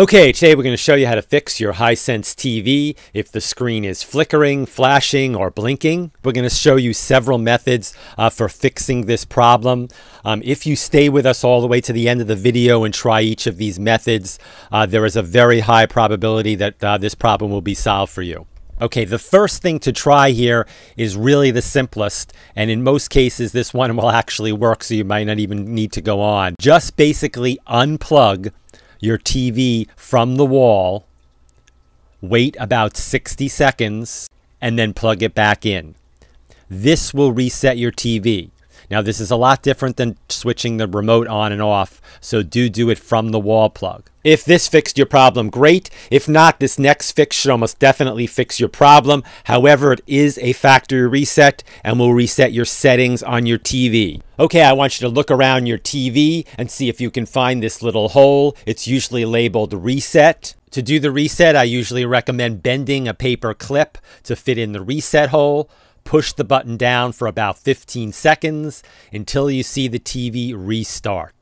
Okay, today we're going to show you how to fix your Hisense TV if the screen is flickering, flashing, or blinking. We're going to show you several methods uh, for fixing this problem. Um, if you stay with us all the way to the end of the video and try each of these methods, uh, there is a very high probability that uh, this problem will be solved for you. Okay, the first thing to try here is really the simplest, and in most cases, this one will actually work, so you might not even need to go on. Just basically unplug your TV from the wall, wait about 60 seconds, and then plug it back in. This will reset your TV. Now, this is a lot different than switching the remote on and off, so do do it from the wall plug. If this fixed your problem, great. If not, this next fix should almost definitely fix your problem. However, it is a factory reset and will reset your settings on your TV. Okay, I want you to look around your TV and see if you can find this little hole. It's usually labeled reset. To do the reset, I usually recommend bending a paper clip to fit in the reset hole. Push the button down for about 15 seconds until you see the TV restart.